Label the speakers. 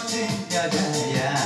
Speaker 1: 멋진 여자야.